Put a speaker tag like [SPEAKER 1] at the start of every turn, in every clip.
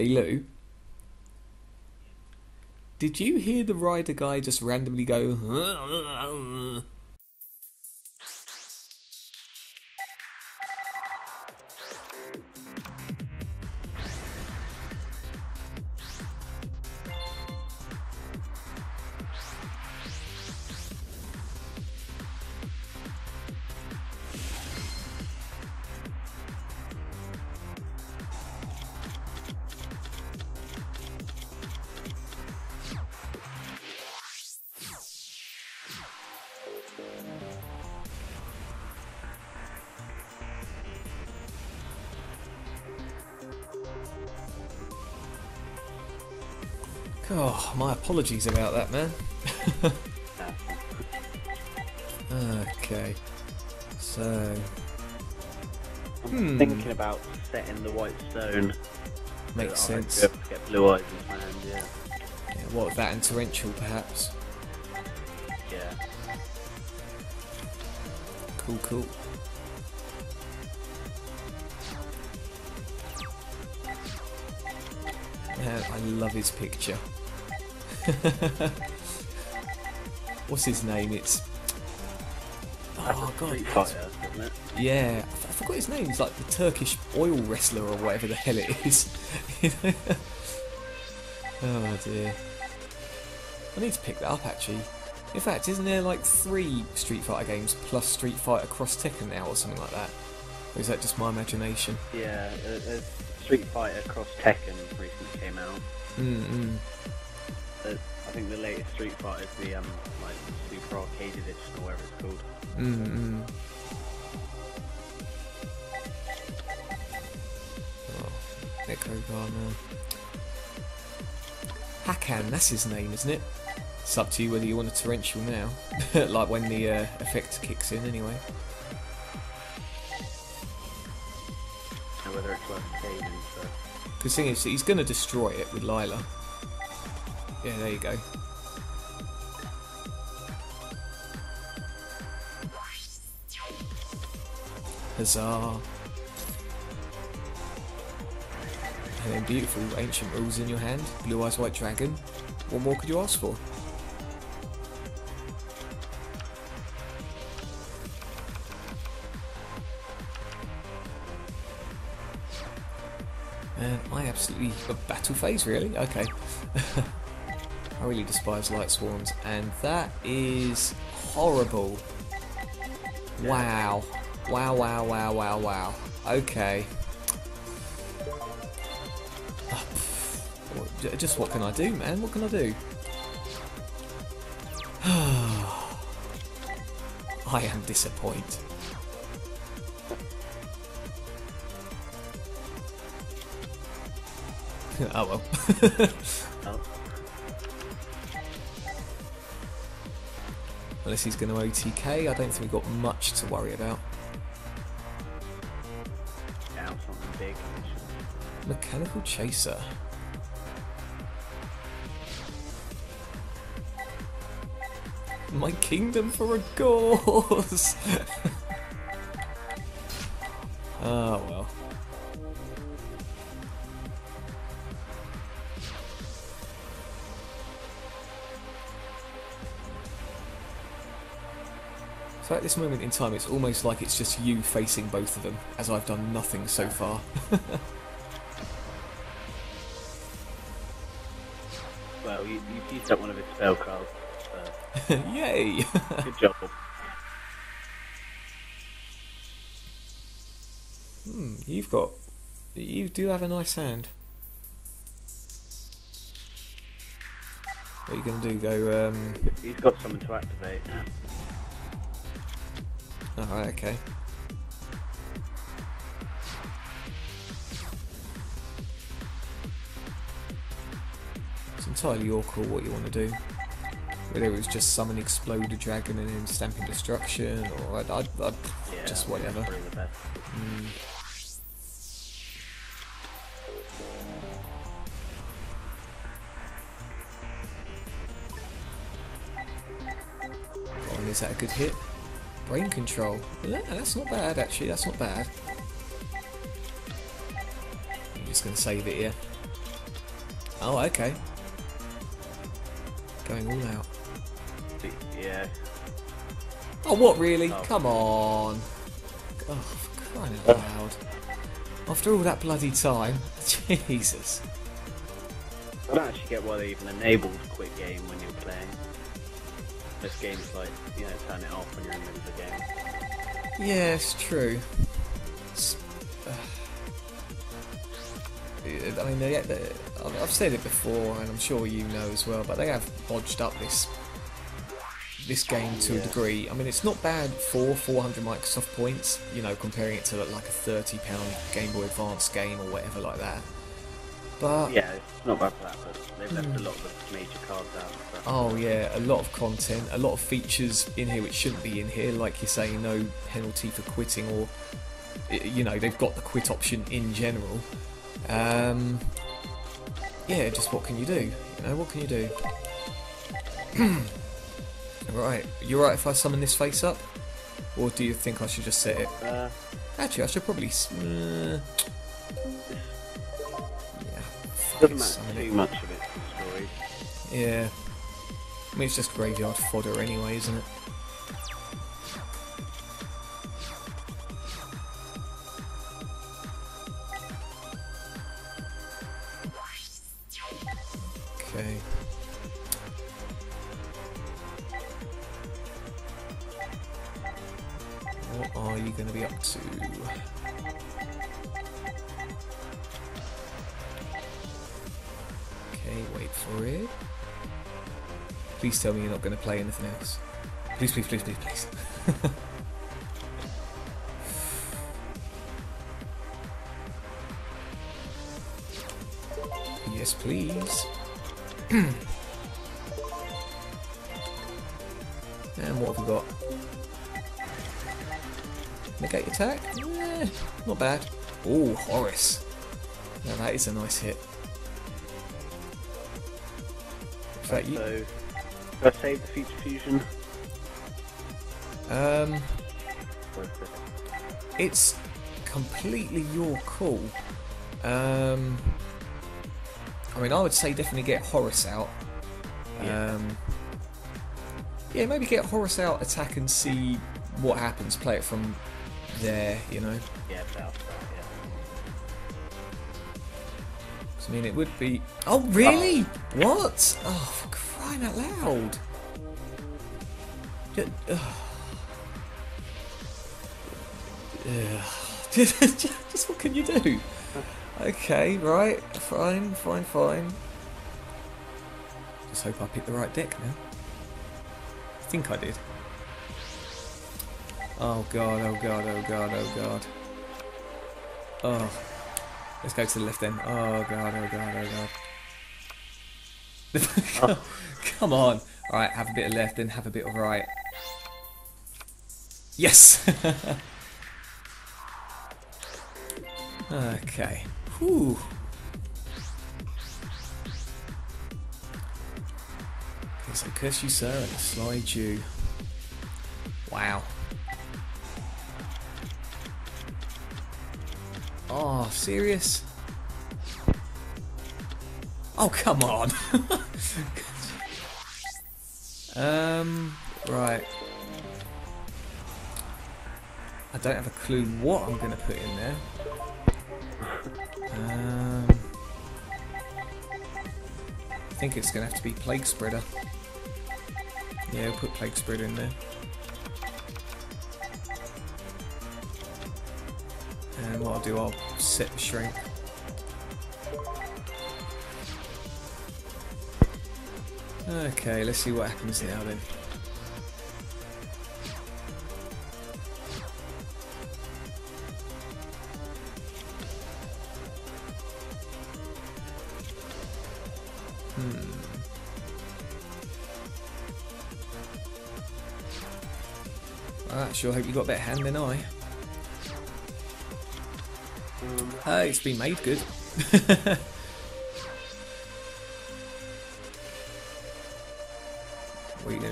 [SPEAKER 1] Hey Lew, did you hear the rider guy just randomly go? Oh, my apologies about that, man. okay. So,
[SPEAKER 2] I'm
[SPEAKER 1] Hmm.
[SPEAKER 2] thinking about setting the white stone.
[SPEAKER 1] makes
[SPEAKER 2] so
[SPEAKER 1] sense.
[SPEAKER 2] Get blue eyes in hand, yeah.
[SPEAKER 1] Yeah, what, that and torrential, perhaps?
[SPEAKER 2] Yeah.
[SPEAKER 1] Cool, cool. Man, I love his picture. What's his name? It's. Oh god.
[SPEAKER 2] It?
[SPEAKER 1] Yeah, I forgot his name. He's like the Turkish oil wrestler or whatever the hell it is. oh dear. I need to pick that up actually. In fact, isn't there like three Street Fighter games plus Street Fighter Cross Tekken now or something like that? Or is that just my imagination?
[SPEAKER 2] Yeah, uh, uh, Street Fighter Cross Tekken recently came out.
[SPEAKER 1] Mm-mm.
[SPEAKER 2] I think the latest Street Fighter is the um, like Super Arcade Edition or whatever it's called.
[SPEAKER 1] Mm-mm. Oh, Echo Garner. Hakan, that's his name, isn't it? It's up to you whether you want a torrential now. like when the uh, effect kicks in, anyway.
[SPEAKER 2] And whether it's worth saving. So
[SPEAKER 1] Because thing is, he's going to destroy it with Lyla. Yeah, there you go. Huzzah. And then beautiful ancient rules in your hand. Blue Eyes White Dragon. What more could you ask for? And I absolutely a battle phase really. Okay. I really despise light swarms, and that is horrible. Wow. Wow, wow, wow, wow, wow. Okay. Just what can I do, man? What can I do? I am disappointed. oh well. Unless he's going to OTK, I don't think we've got much to worry about.
[SPEAKER 2] yeah, something big.
[SPEAKER 1] Mechanical Chaser. My kingdom for a cause! oh well. So at this moment in time, it's almost like it's just you facing both of them, as I've done nothing so far.
[SPEAKER 2] Well, you, you've used up one of his spell cards. So
[SPEAKER 1] Yay!
[SPEAKER 2] good job.
[SPEAKER 1] Hmm, you've got. You do have a nice hand. What are you going to do? Go, um.
[SPEAKER 2] He's got something to activate.
[SPEAKER 1] Alright, okay. It's entirely your call what you want to do. Whether it was just summon Exploder Dragon and then stamping destruction, or I'd, I'd, I'd
[SPEAKER 2] Yeah,
[SPEAKER 1] just whatever.
[SPEAKER 2] that's Probably the best.
[SPEAKER 1] Mm. Oh, is that a good hit? Brain control. Yeah, that's not bad actually, that's not bad. I'm just going to save it here. Oh, okay. Going all out.
[SPEAKER 2] Yeah.
[SPEAKER 1] Oh, what, really?
[SPEAKER 2] Oh.
[SPEAKER 1] Come on. Oh, for crying out loud. After all that bloody time, Jesus.
[SPEAKER 2] I don't actually get why they even enabled quick game when you're playing. This game's like, you know, turn it off when you're in the middle of the game.
[SPEAKER 1] Yeah, it's true. It's, uh, I mean, they, they, I've I've said it before, and I'm sure you know as well, but they have bodged up this this game to a degree. I mean, it's not bad for 400 Microsoft points, you know, comparing it to like a 30 pound Game Boy Advance game or whatever like that. But
[SPEAKER 2] Yeah, it's not bad for that, but they've left a lot of the major cards out.
[SPEAKER 1] Oh yeah, a lot of content, a lot of features in here which shouldn't be in here. Like you say, no penalty for quitting, or you know they've got the quit option in general. Um, yeah, just what can you do? You know, what can you do? right, you right if I summon this face up, or do you think I should just set it?
[SPEAKER 2] Uh,
[SPEAKER 1] Actually, I should probably. Uh,
[SPEAKER 2] doesn't
[SPEAKER 1] it,
[SPEAKER 2] matter too much of it's destroyed.
[SPEAKER 1] Yeah. I mean, it's just graveyard fodder anyway, isn't it? Okay. What are you going to be up to? Please tell me you're not going to play anything else. Please, please, please, please, please. yes, please. and what have we got? Negate attack? Eh, not bad. Oh, Horus. Now that is a nice hit. In fact, you,
[SPEAKER 2] I save the Future Fusion?
[SPEAKER 1] um,
[SPEAKER 2] Or is it-
[SPEAKER 1] it's completely your call. Um, I mean, I would say definitely get Horus out.
[SPEAKER 2] Yeah.
[SPEAKER 1] Um, yeah, maybe get Horus out, attack, and see what happens. Play it from there, you know.
[SPEAKER 2] Yeah, that, yeah.
[SPEAKER 1] I mean, it would be. Oh, really? What? Oh, crying out loud! Ju- ugh. Ugh. Just what can you do? Okay, right, fine, fine, fine. Just hope I picked the right deck now. I think I did. Oh god, oh god, oh god, oh god. Oh. Let's go to the left then. Oh god, oh god, oh god. Come on. Alright, have a bit of left, then have a bit of right. Yes! okay. Whew. Okay, so curse you, sir, and Sly Jew. Wow. Oh, serious? Oh, come on. um, right. I don't have a clue what I'm going to put in there. Um, I think it's going to have to be Plague Spreader. Yeah, we'll put Plague Spreader in there. And what I'll do, I'll set the shrink. Okay, let's see what happens now then. Hmm. Sure hope you got a better hand than I. Uh, it's been made good.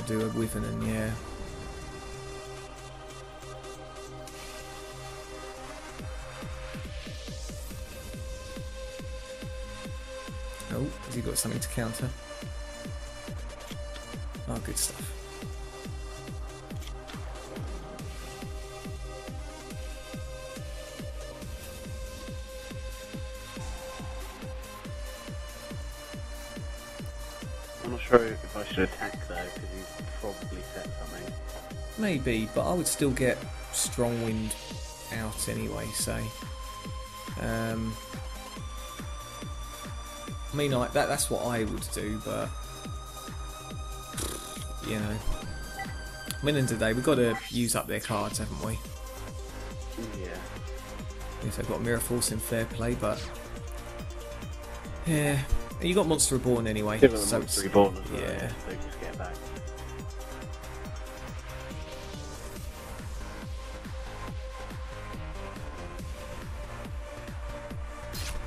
[SPEAKER 1] do a Wyvern and yeah. Oh, has he got got something to counter. Oh, good stuff.
[SPEAKER 2] Should attack though, because he's probably set something.
[SPEAKER 1] Maybe, but I would still get strong wind out anyway, so. Um, I mean, I, that, that's what I would do, but. You know. I mean, end of the day, we've got to use up their cards, haven't we?
[SPEAKER 2] Yeah.
[SPEAKER 1] If they've got Mirror Force in fair play, but. Yeah. You got Monster Reborn anyway.
[SPEAKER 2] Give
[SPEAKER 1] so
[SPEAKER 2] monster reborn as well,
[SPEAKER 1] yeah.
[SPEAKER 2] so just get back.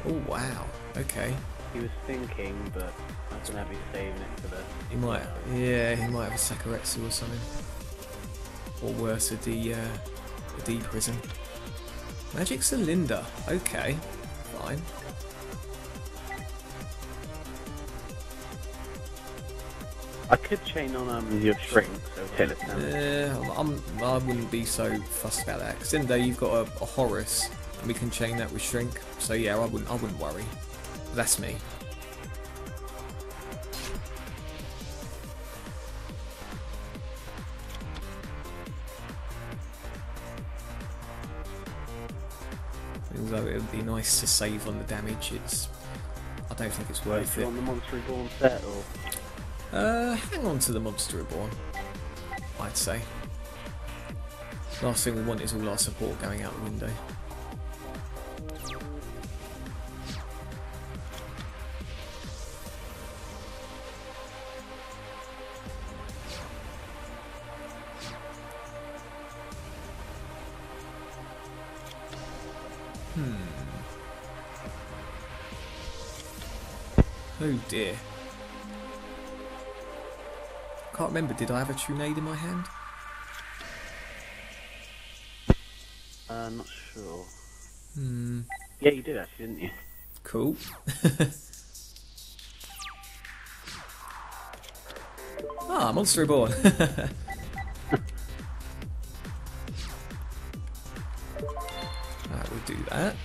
[SPEAKER 1] Oh, wow. Okay.
[SPEAKER 2] He was thinking, but I gonna have you saving it for the.
[SPEAKER 1] He might, yeah, he might have a Sakuretsu or something. Or worse, a D, uh, a D prison. Magic Cylinder. Okay, fine.
[SPEAKER 2] I could chain on um your shrink, so tell it down.
[SPEAKER 1] Yeah, I'm, I'm, I wouldn't be so fussed about that. Because in there you've got a, a Horus, and we can chain that with Shrink. So yeah, I wouldn't, I wouldn't worry. That's me. Although it would be nice to save on the damage, it's. I don't think it's worth it.
[SPEAKER 2] on the monster reborn set or
[SPEAKER 1] Uh, hang on to the Monster Reborn, I'd say. Last thing we want is all our support going out the window. Hmm. Oh dear. I can't remember, did I have a Trunade in my hand?
[SPEAKER 2] uh, not sure.
[SPEAKER 1] Hmm.
[SPEAKER 2] Yeah, you did actually, didn't you?
[SPEAKER 1] Cool. ah, Monster Reborn. Alright, we'll do that.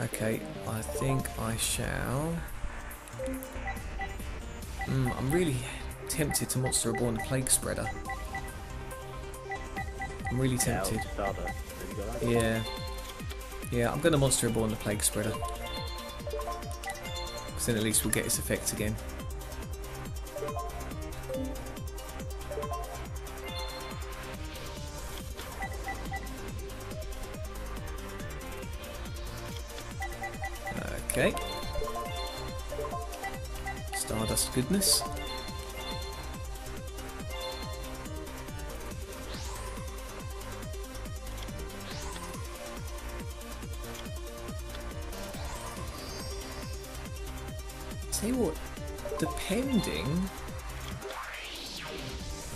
[SPEAKER 1] Okay, I think I shall. Mm, I'm really tempted to Monster Reborn the Plague Spreader. I'm really tempted.
[SPEAKER 2] old Stardust. Have you got that?
[SPEAKER 1] Yeah. Yeah, I'm going to Monster Reborn the Plague Spreader. Because then at least we'll get its effect again. Okay. Stardust goodness. You what, depending.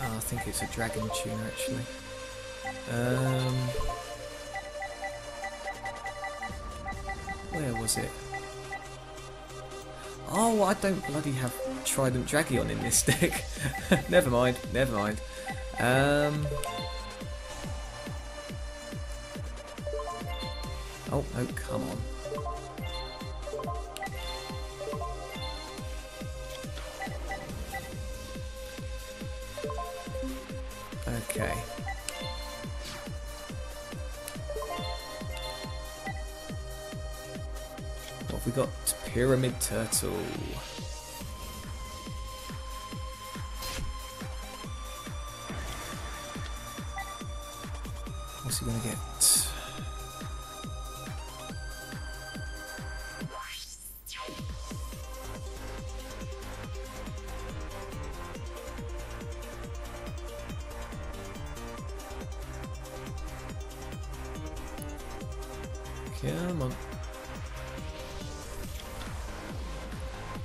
[SPEAKER 1] Oh, I think it's a dragon tuner actually. Um, where was it? Oh, I don't bloody have Trident Dragion in this deck. never mind, never mind. Um. Oh, no, come on. What have we got? Pyramid Turtle.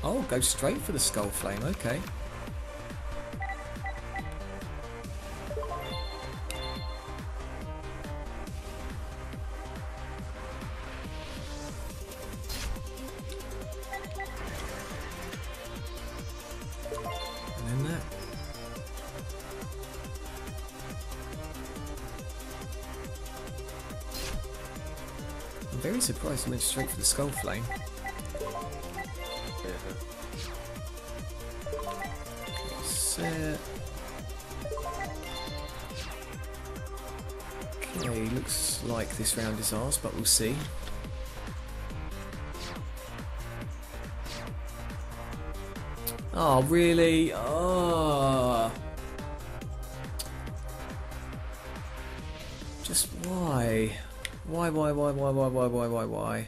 [SPEAKER 1] Oh, go straight for the Skull Flame, okay. I'm very surprised he went straight for the Skull Flame. Set. Okay, looks like this round is ours, but we'll see. Oh, really? Oh. Just why? Why, why, why, why, why, why, why, why, why?